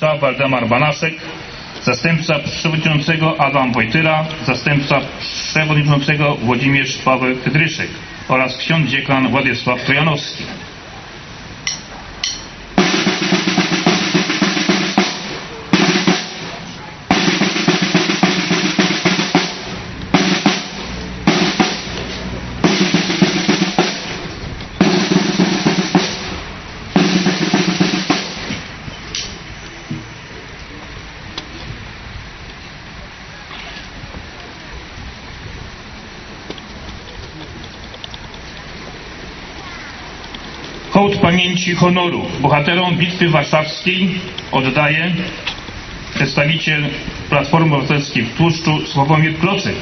zastępca Waldemar Banaszek, zastępca przewodniczącego Adam Wojtyla, zastępca przewodniczącego Włodzimierz Paweł Pydryszek oraz ksiądz dziekan Władysław Trojanowski. Hołd pamięci honoru bohaterom Bitwy Warszawskiej oddaje przedstawiciel Platformy Obywatelskiej w Tłuszczu Sławomir Klocek.